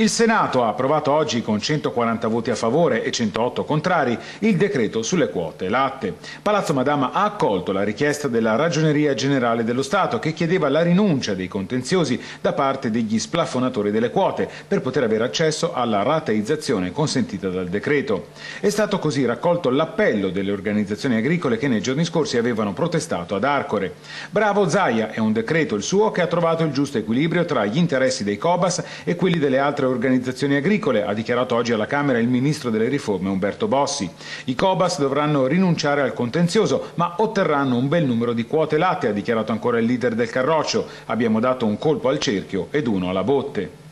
Il Senato ha approvato oggi con 140 voti a favore e 108 contrari il decreto sulle quote latte. Palazzo Madama ha accolto la richiesta della Ragioneria Generale dello Stato che chiedeva la rinuncia dei contenziosi da parte degli splafonatori delle quote per poter avere accesso alla rateizzazione consentita dal decreto. È stato così raccolto l'appello delle organizzazioni agricole che nei giorni scorsi avevano protestato ad Arcore. Bravo Zaia è un decreto il suo che ha trovato il giusto equilibrio tra gli interessi dei Cobas e quelli delle altre organizzazioni agricole, ha dichiarato oggi alla Camera il ministro delle riforme Umberto Bossi. I Cobas dovranno rinunciare al contenzioso, ma otterranno un bel numero di quote latte, ha dichiarato ancora il leader del Carroccio. Abbiamo dato un colpo al cerchio ed uno alla botte.